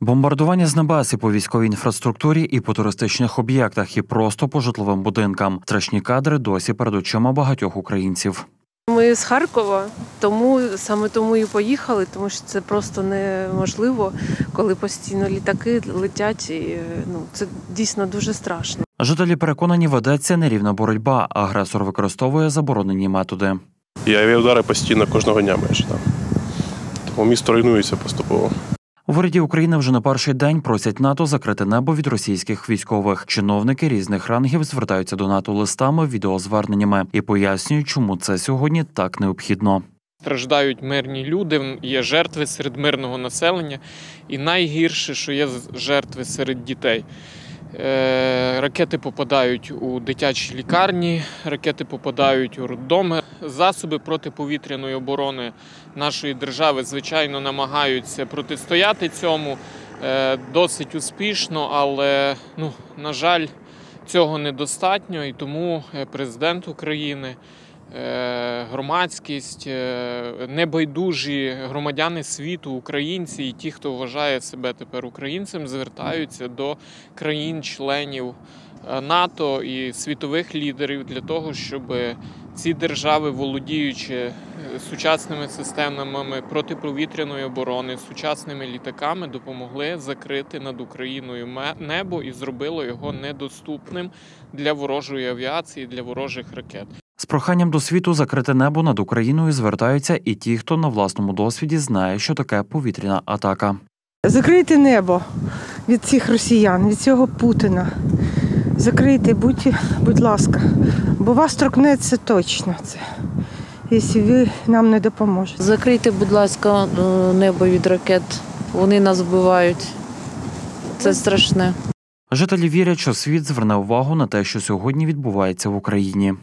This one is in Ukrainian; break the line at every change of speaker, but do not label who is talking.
Бомбардування з небес і по військовій інфраструктурі, і по туристичних об'єктах, і просто по житловим будинкам. Страшні кадри досі перед очима багатьох українців.
Ми з Харкова, тому саме тому і поїхали, тому що це просто неможливо, коли постійно літаки летять. І, ну, це дійсно дуже страшно.
Жителі переконані, ведеться нерівна боротьба. Агресор використовує заборонені методи.
І авіаудари постійно кожного дня майже там. Тому місто руйнується поступово.
У уряді України вже на перший день просять НАТО закрити небо від російських військових. Чиновники різних рангів звертаються до НАТО листами, відеозверненнями і пояснюють, чому це сьогодні так необхідно.
Страждають мирні люди, є жертви серед мирного населення, і найгірше, що є жертви серед дітей. Е, Ракети попадають у дитячі лікарні, ракети попадають у роддоми. Засоби протиповітряної оборони нашої держави, звичайно, намагаються протистояти цьому е, досить успішно, але, ну, на жаль, цього недостатньо, і тому е, президент України. Е, Громадськість, е, небайдужі громадяни світу, українці і ті, хто вважає себе тепер українцем, звертаються до країн-членів е, НАТО і світових лідерів для того, щоб ці держави, володіючи сучасними системами протиповітряної оборони, сучасними літаками, допомогли закрити над Україною небо і зробило його недоступним для ворожої авіації, для ворожих ракет.
З проханням до світу закрити небо над Україною звертаються і ті, хто на власному досвіді знає, що таке повітряна атака.
Закрийте небо від цих росіян, від цього Путіна. Закрийте, будь, будь ласка, бо вас торкнеться точно це, якщо ви нам не допоможете.
Закрийте, будь ласка, е, небо від ракет. Вони нас вбивають. Це страшне.
Жителі вірять, що світ зверне увагу на те, що сьогодні відбувається в Україні.